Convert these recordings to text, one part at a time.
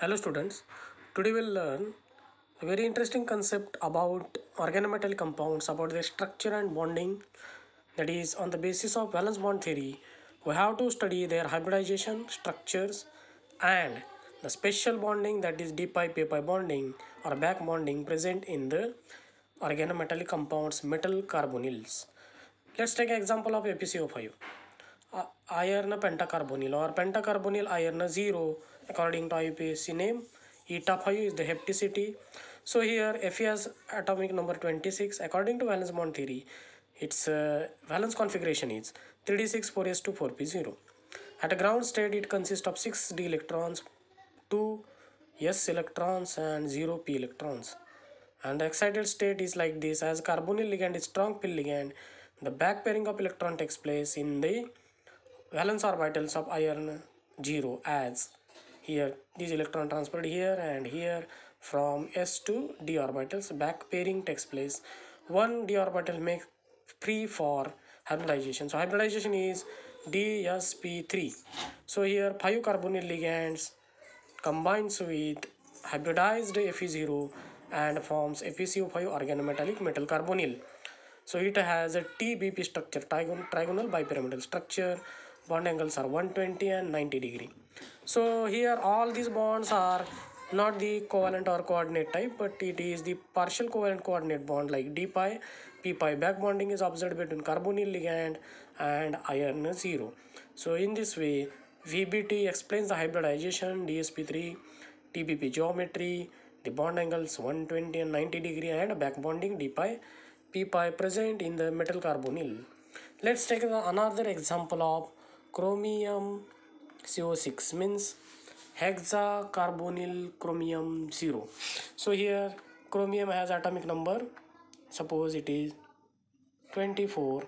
Hello students, today we'll learn a very interesting concept about organometallic compounds, about their structure and bonding. That is, on the basis of valence bond theory, we have to study their hybridization structures and the special bonding that is d pi p pi bonding or back bonding present in the organometallic compounds metal carbonyls. Let's take an example of FeCO5 uh, iron pentacarbonyl or pentacarbonyl iron 0 according to IUPAC name. Eta 5 is the hapticity so here Fe has atomic number 26 according to valence bond theory its uh, valence configuration is 3d6 4s2 4p0 at a ground state it consists of 6d electrons 2 s electrons and 0 p electrons. And the excited state is like this. As carbonyl ligand is strong pill ligand the back pairing of electron takes place in the valence orbitals of iron 0 as here. These electron transferred here and here from s to d orbitals. Back pairing takes place. One d orbital makes free for hybridization. So hybridization is dsp3 so here five carbonyl ligands combines with hybridized Fe0 and forms FeCO5 organometallic metal carbonyl. So it has a TBP structure, trigon trigonal bipyramidal structure. Bond angles are 120 and 90 degree. So here all these bonds are not the covalent or coordinate type, but it is the partial covalent coordinate bond like d pi, p pi. Back bonding is observed between carbonyl ligand and iron 0. So in this way, VBT explains the hybridization, DSP3, TBP geometry, the bond angles 120 and 90 degree and back bonding d pi, p pi present in the metal carbonyl. Let's take another example of chromium CO6 means hexacarbonyl chromium 0. So here chromium has atomic number. Suppose it is 24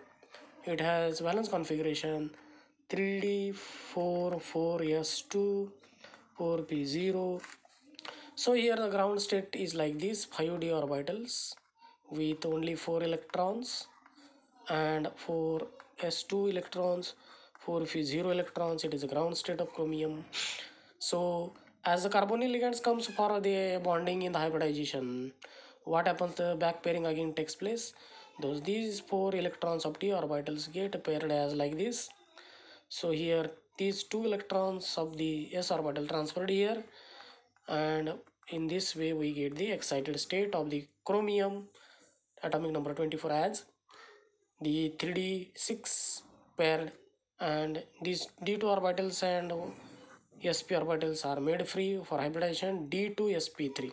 it has valence configuration 3d 4 4s2 4p0 so here the ground state is like this. 5d orbitals with only 4 electrons and 4 s2 electrons 4 0 electrons it is a ground state of chromium. So as the carbonyl ligands comes for the bonding in the hybridization what happens? The back pairing again takes place. Those these four electrons of d orbitals get paired as like this. So here these two electrons of the s orbital transferred here. And in this way we get the excited state of the chromium atomic number 24 as the 3d6 paired and these d2 orbitals and sp orbitals are made free for hybridization d2 sp3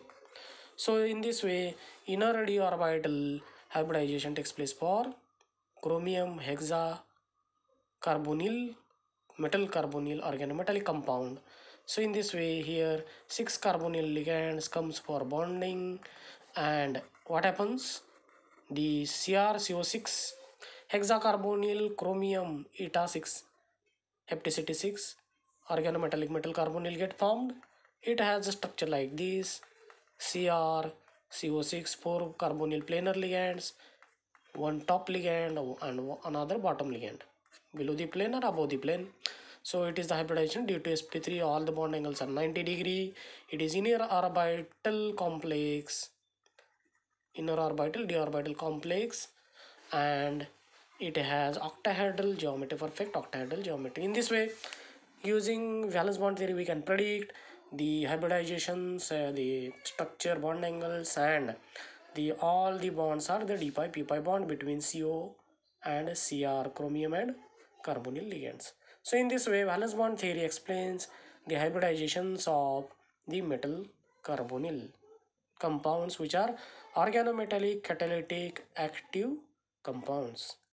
so in this way inner d orbital hybridization takes place for chromium hexa carbonyl metal carbonyl organometallic compound. So in this way here six carbonyl ligands comes for bonding. And what happens? The crco6 hexacarbonyl chromium eta 6 hapticity 6 organometallic metal carbonyl get formed. It has a structure like this. Cr co6 four carbonyl planar ligands one top ligand and another bottom ligand. Below the plane or above the plane. So it is the hybridization due to sp3 all the bond angles are 90 degree. It is inner orbital complex. Inner orbital d orbital complex. And it has octahedral geometry perfect octahedral geometry. In this way using valence bond theory we can predict the hybridizations uh, the structure bond angles and the all the bonds are the d pi p pi bond between co and cr chromium and carbonyl ligands. So in this way valence bond theory explains the hybridizations of the metal carbonyl compounds which are organometallic catalytic active compounds